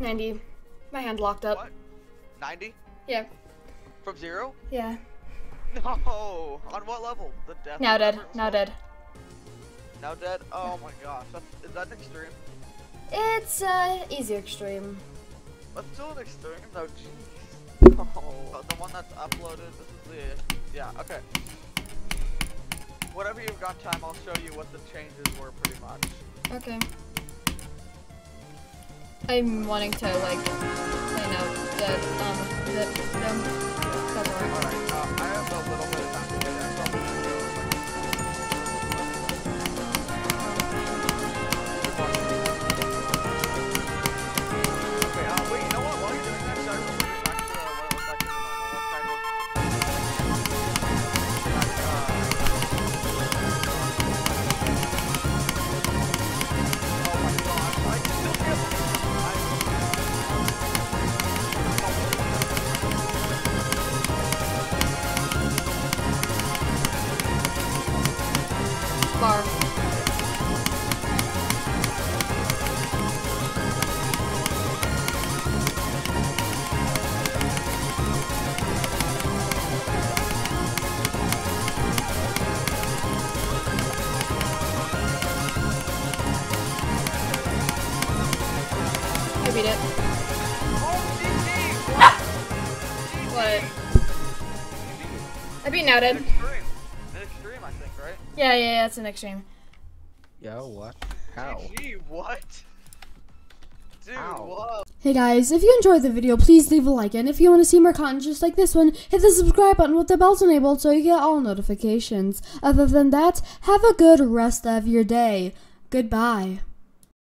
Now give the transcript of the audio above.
90. My hand locked up. What? 90? Yeah. From zero? Yeah. No. On what level? The death. Now dead. level? Now dead. Now dead? Oh my gosh. That's, is that an extreme? It's uh easy extreme. Let's do an extreme though. Jeez. Oh, the one that's uploaded. This is the. Yeah. Okay. Whatever you've got time, I'll show you what the changes were, pretty much. Okay. I'm wanting to like find out that um um Bar. I beat it. What? I beat now I think, right? Yeah, yeah, yeah, it's an extreme. Yo, what? How? Gee, what? Dude, Hey guys, if you enjoyed the video, please leave a like, and if you want to see more content just like this one, hit the subscribe button with the bells enabled so you get all notifications. Other than that, have a good rest of your day. Goodbye.